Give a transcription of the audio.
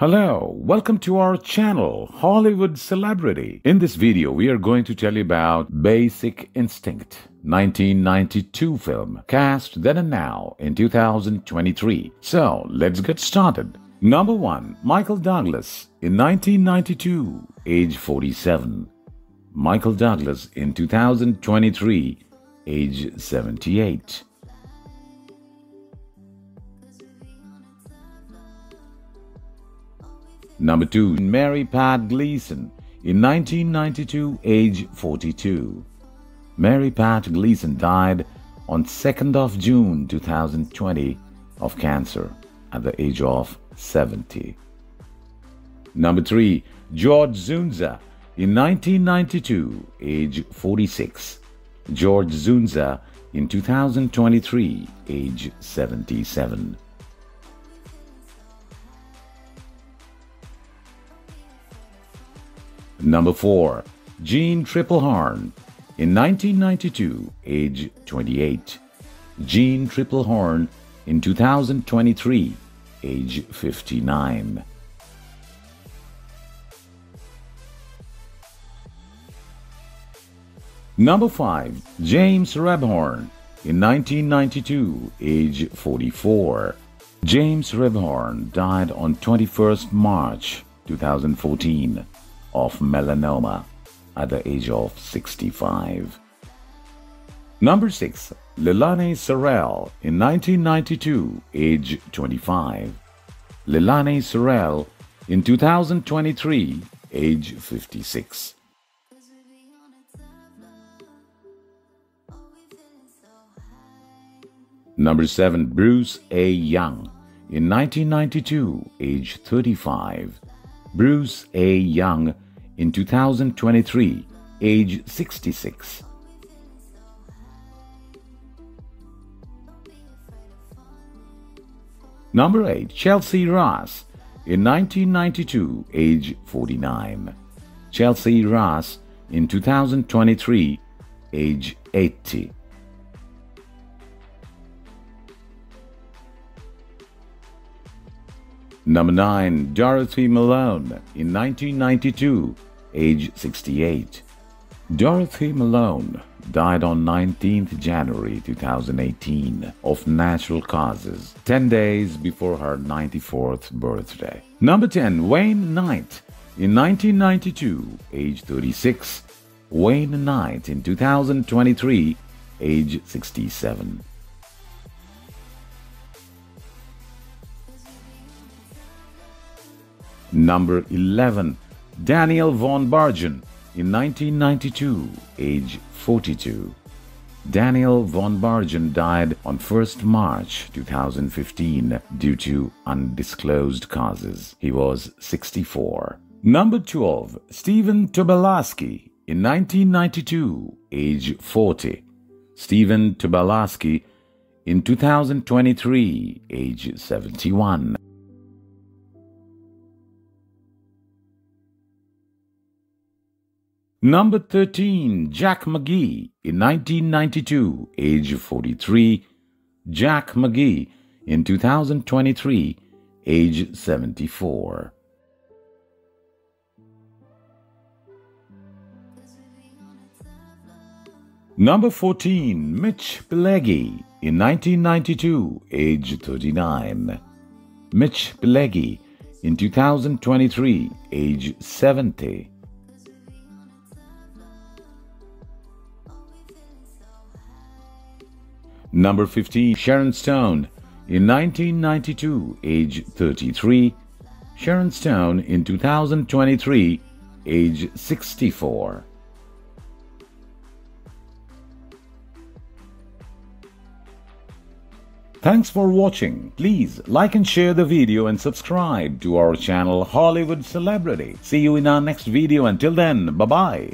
Hello, welcome to our channel, Hollywood Celebrity. In this video, we are going to tell you about Basic Instinct, 1992 film, cast then and now in 2023. So, let's get started. Number 1. Michael Douglas, in 1992, age 47. Michael Douglas in 2023, age 78. Number 2. Mary Pat Gleason in 1992, age 42. Mary Pat Gleason died on 2nd of June 2020 of cancer at the age of 70. Number 3. George Dzundza in 1992, age 46. George Dzundza in 2023, age 77. Number 4. Jeanne Tripplehorn. In 1992, age 28. Jeanne Tripplehorn in 2023, age 59. Number 5. James Rebhorn. In 1992, age 44. James Rebhorn died on 21st March 2014 of melanoma at the age of 65. Number 6. Leilani Sarelle in 1992, age 25. Leilani Sarelle in 2023, age 56. Number 7. Bruce A. Young in 1992, age 35. Bruce A. Young in 2023, age 66. Number 8. Chelsea Ross in 1992, age 49. Chelsea Ross in 2023, age 80. Number 9. Dorothy Malone in 1992, age 68. Dorothy Malone died on 19th January 2018 of natural causes, 10 days before her 94th birthday. Number 10. Wayne Knight in 1992, age 36. Wayne Knight in 2023, age 67. Number 11. Daniel von Bargen in 1992, age 42. Daniel von Bargen died on 1st March 2015 due to undisclosed causes. He was 64. Number 12. Stephen Tobolowsky in 1992, age 40. Stephen Tobolowsky in 2023, age 71. Number 13, Jack McGee in 1992, age 43. Jack McGee in 2023, age 74. Number 14, Mitch Pileggi in 1992, age 39. Mitch Pileggi in 2023, age 70. Number 15, Sharon Stone. In 1992, age 33. Sharon Stone in 2023, age 64. Thanks for watching. Please like and share the video and subscribe to our channel Hollywood Celebrity. See you in our next video. Until then, bye-bye.